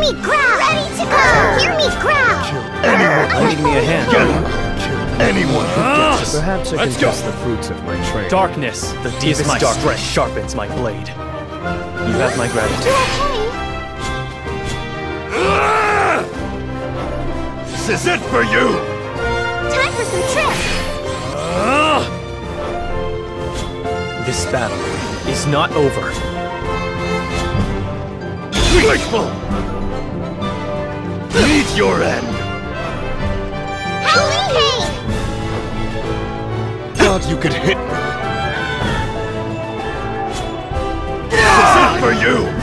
me growl! Ready to go! Hear me growl! Anyone Lending me a hand. Kill anyone who ah! gets us. Perhaps I Let's can go. test the fruits of my training. Darkness, the deepest my darkness, strength. sharpens my blade. You have my gratitude. Okay, This is it for you. time for some tricks! Ah! This battle is not over. Grateful. Meet your end. Hay! Thought you could hit me. This is it for you.